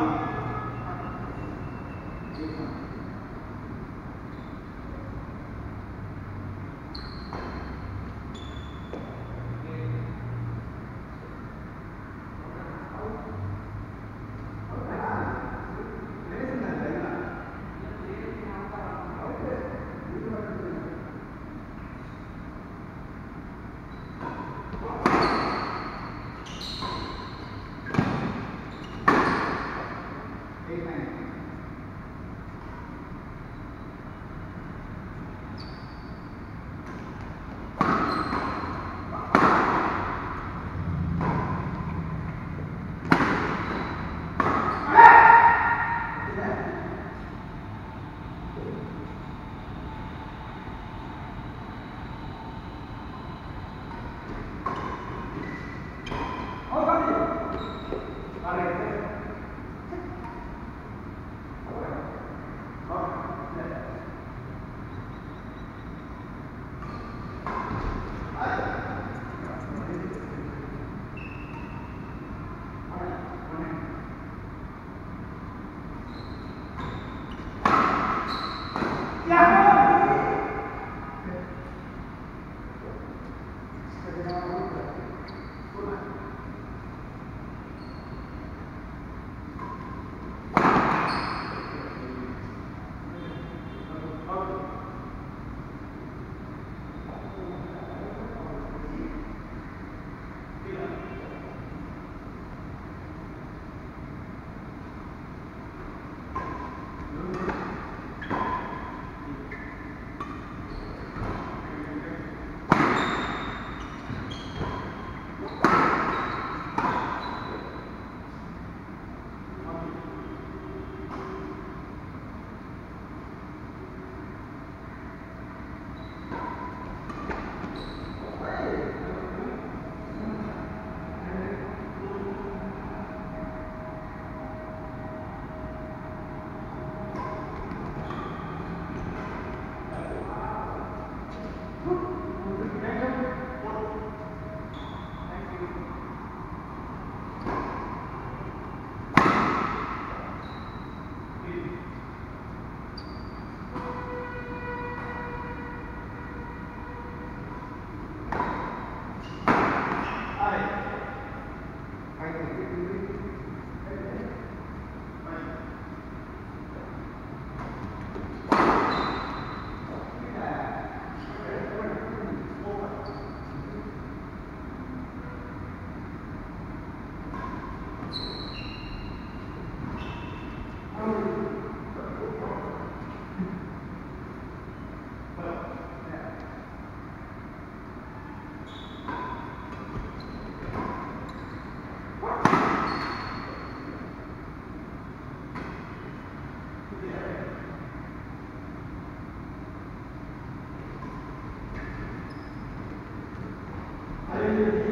Huh? Amen. 아,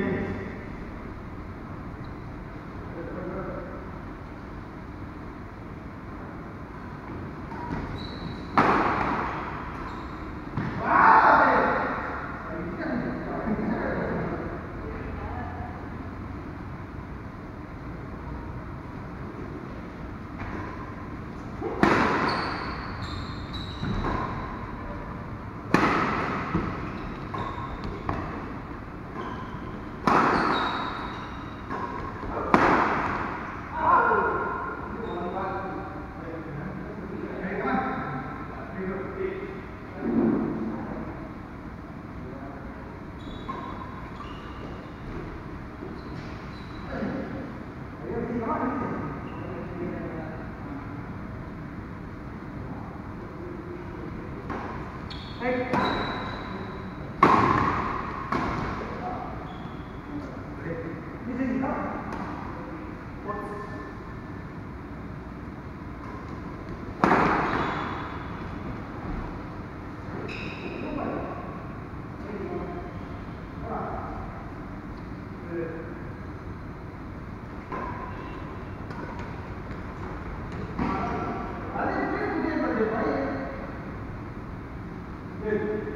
Yes. Good.